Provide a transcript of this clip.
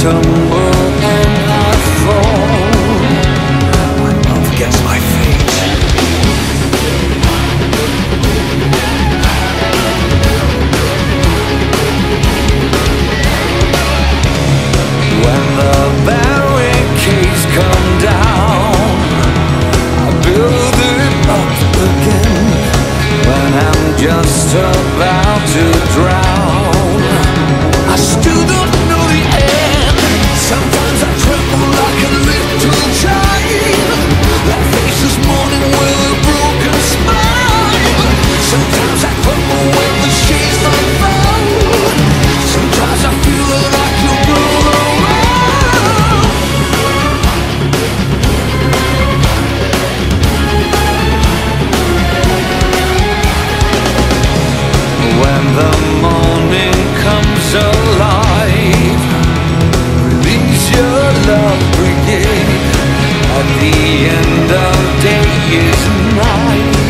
tumble of At the end of day is night.